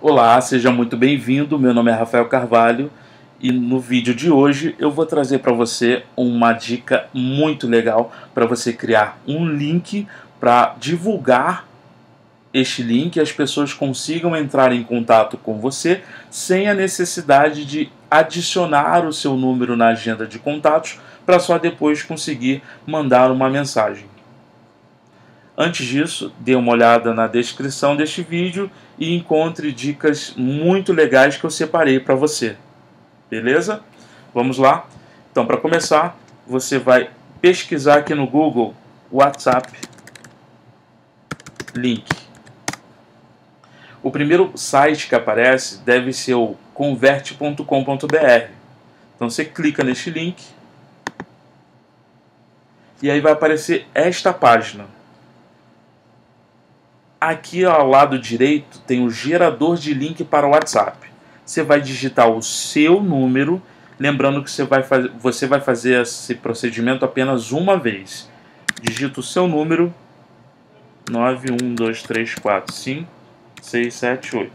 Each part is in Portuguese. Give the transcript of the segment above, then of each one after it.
Olá, seja muito bem-vindo. Meu nome é Rafael Carvalho e no vídeo de hoje eu vou trazer para você uma dica muito legal para você criar um link para divulgar este link e as pessoas consigam entrar em contato com você sem a necessidade de adicionar o seu número na agenda de contatos para só depois conseguir mandar uma mensagem. Antes disso, dê uma olhada na descrição deste vídeo e encontre dicas muito legais que eu separei para você. Beleza? Vamos lá? Então, para começar, você vai pesquisar aqui no Google WhatsApp link. O primeiro site que aparece deve ser o converte.com.br. Então você clica neste link e aí vai aparecer esta página. Aqui ao lado direito tem o gerador de link para o WhatsApp. Você vai digitar o seu número, lembrando que você vai, faz... você vai fazer esse procedimento apenas uma vez. Digita o seu número 912345678.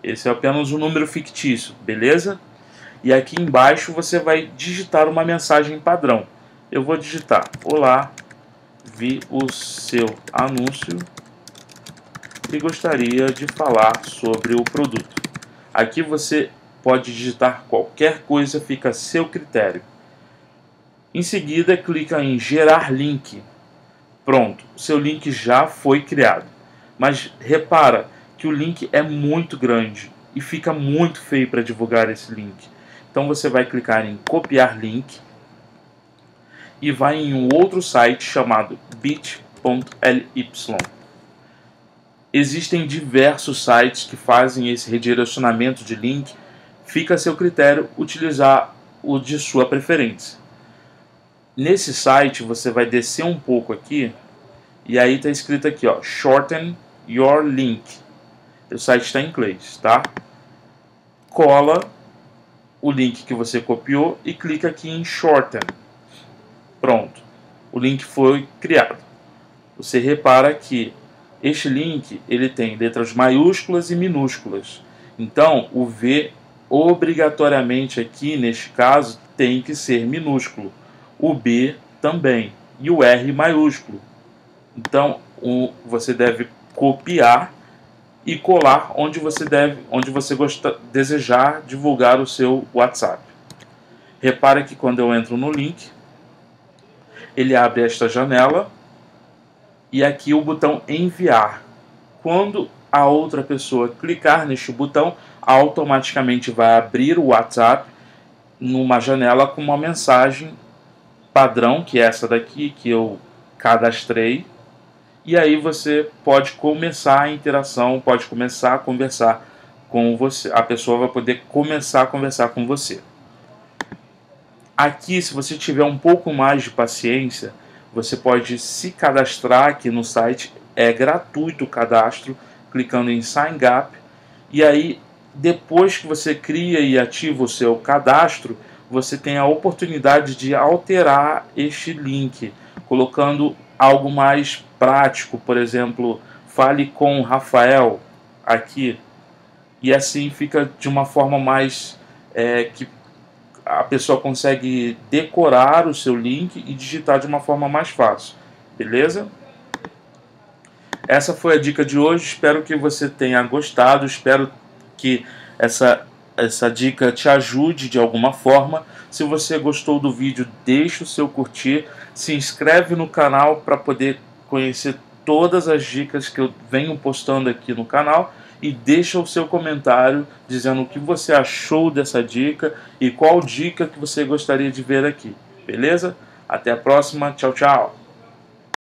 Esse é apenas um número fictício, beleza? E aqui embaixo você vai digitar uma mensagem padrão. Eu vou digitar: Olá, vi o seu anúncio e gostaria de falar sobre o produto. Aqui você pode digitar qualquer coisa, fica a seu critério. Em seguida, clica em gerar link. Pronto, seu link já foi criado. Mas repara que o link é muito grande e fica muito feio para divulgar esse link. Então você vai clicar em copiar link e vai em um outro site chamado bit.ly. Existem diversos sites que fazem esse redirecionamento de link. Fica a seu critério utilizar o de sua preferência. Nesse site você vai descer um pouco aqui e aí está escrito aqui, ó, shorten your link. O site está em inglês, tá? Cola o link que você copiou e clica aqui em shorten. Pronto, o link foi criado. Você repara que este link ele tem letras maiúsculas e minúsculas. Então, o V obrigatoriamente aqui neste caso tem que ser minúsculo. O B também e o R maiúsculo. Então, o, você deve copiar e colar onde você deve, onde você desejar divulgar o seu WhatsApp. Repara que quando eu entro no link, ele abre esta janela e aqui o botão enviar. Quando a outra pessoa clicar neste botão, automaticamente vai abrir o WhatsApp numa janela com uma mensagem padrão, que é essa daqui que eu cadastrei. E aí você pode começar a interação, pode começar a conversar com você. A pessoa vai poder começar a conversar com você. Aqui, se você tiver um pouco mais de paciência, você pode se cadastrar aqui no site, é gratuito o cadastro, clicando em Sign Up. E aí, depois que você cria e ativa o seu cadastro, você tem a oportunidade de alterar este link, colocando algo mais prático, por exemplo, fale com Rafael aqui, e assim fica de uma forma mais é, que a pessoa consegue decorar o seu link e digitar de uma forma mais fácil. Beleza? Essa foi a dica de hoje. Espero que você tenha gostado. Espero que essa, essa dica te ajude de alguma forma. Se você gostou do vídeo, deixe o seu curtir. Se inscreve no canal para poder conhecer todas as dicas que eu venho postando aqui no canal e deixa o seu comentário dizendo o que você achou dessa dica e qual dica que você gostaria de ver aqui. Beleza? Até a próxima. Tchau, tchau.